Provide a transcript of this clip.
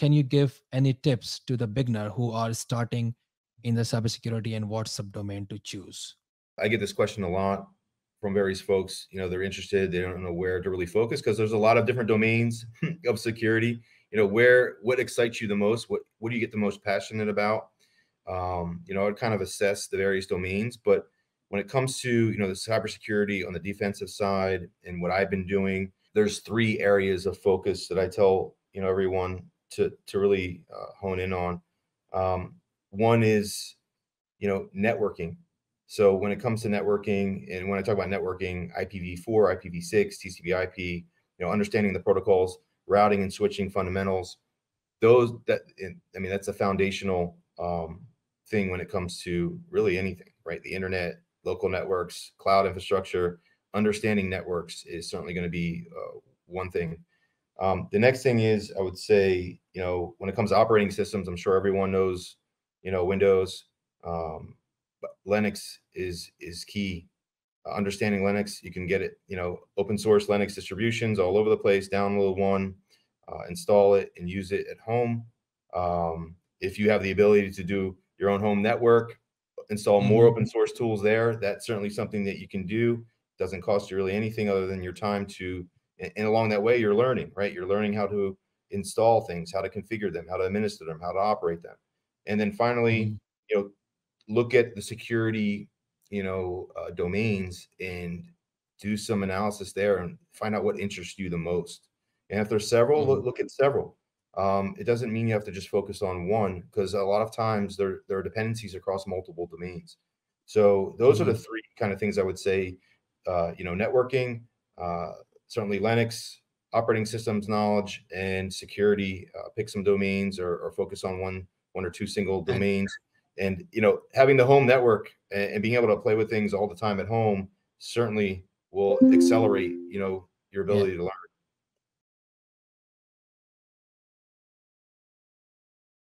can you give any tips to the beginner who are starting in the cybersecurity and what subdomain to choose? I get this question a lot from various folks. You know, they're interested, they don't know where to really focus because there's a lot of different domains of security. You know, where what excites you the most? What what do you get the most passionate about? Um, you know, I'd kind of assess the various domains, but when it comes to you know the cybersecurity on the defensive side and what I've been doing, there's three areas of focus that I tell you know everyone to to really uh, hone in on. Um, one is you know networking so when it comes to networking, and when I talk about networking, IPv4, IPv6, TCP/IP, you know, understanding the protocols, routing and switching fundamentals, those that I mean, that's a foundational um, thing when it comes to really anything, right? The internet, local networks, cloud infrastructure, understanding networks is certainly going to be uh, one thing. Um, the next thing is, I would say, you know, when it comes to operating systems, I'm sure everyone knows, you know, Windows. Um, Linux is is key. Uh, understanding Linux, you can get it, you know, open source Linux distributions all over the place. Download one, uh, install it, and use it at home. Um, if you have the ability to do your own home network, install more mm-hmm. open source tools there. That's certainly something that you can do. Doesn't cost you really anything other than your time to. And along that way, you're learning, right? You're learning how to install things, how to configure them, how to administer them, how to operate them. And then finally, mm-hmm. you know, look at the security, you know, uh, domains and do some analysis there and find out what interests you the most. And if there's several, mm-hmm. look, look at several. Um, it doesn't mean you have to just focus on one because a lot of times there there are dependencies across multiple domains. So those mm-hmm. are the mm-hmm. three kind of things I would say. Uh, you know, networking, uh, certainly Linux, operating systems knowledge, and security. Uh, pick some domains or, or, focus on one one or two single domains and you know having the home network and, and, being able to play with things all the time at home certainly will accelerate you know your ability yeah. to learn